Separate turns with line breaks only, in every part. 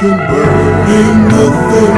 Ain't nothing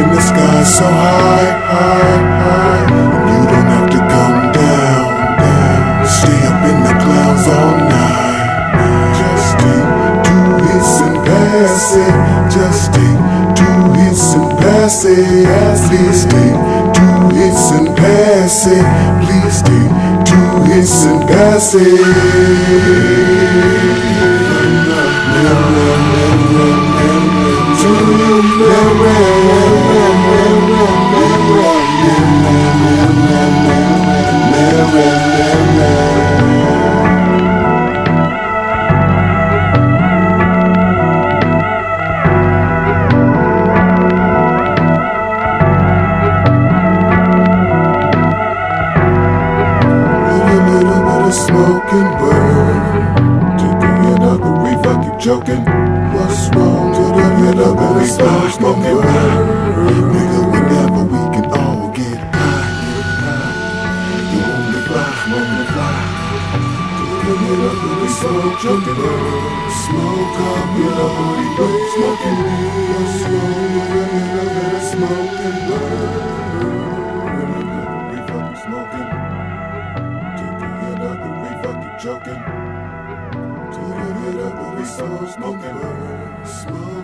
in the sky so high, high, high. And you don't have to come down, down. Stay up in the clouds all night. Just take two hits and pass it. Just take two hits and pass it. Please take two hits and pass it. Please take two hits and pass it. Joking. What's wrong? Take a hit of the reef, I smoke and burn. Nigga, whenever we can all get high, get high. You only fly, only fly. Take a hit of the reef, I'm joking. Smoke up, reef, I'm smoking. What's I'm smoking. Blood.